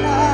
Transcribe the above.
fly.